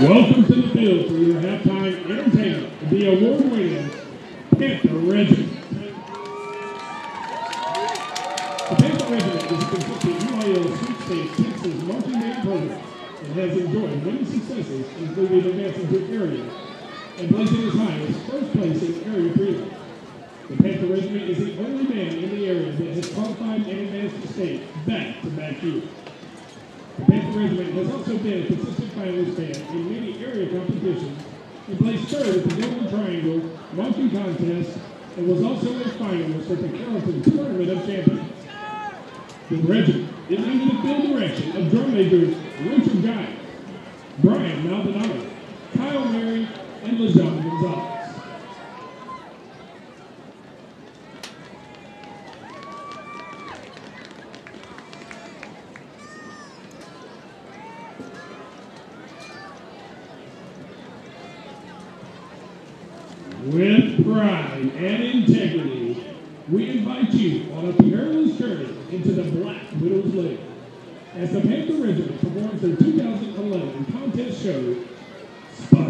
Welcome to the field for your halftime entertainment, the award-winning Panther Regiment. The Panther Regiment is a consistent UIL sweepstakes Texas marching band program and has enjoyed many successes, including advancing to area and placing as high as first place in area prelim. The Panther Regiment is the only band in the area that has qualified and advanced to state back-to-back years. The Regiment has also been a consistent finalist band in many area competitions and placed third at the Golden Triangle Marching Contest and was also a finalist at the Carrollton Tournament of Champions. The regiment is under the field direction of drum majors Richard Guy, Brian Maldonado, Kyle Mary, and LeJean Gonzalez. With pride and integrity, we invite you on a perilous journey into the Black Widow's Lair as the Panther Regiment performs their 2011 contest show, Spot.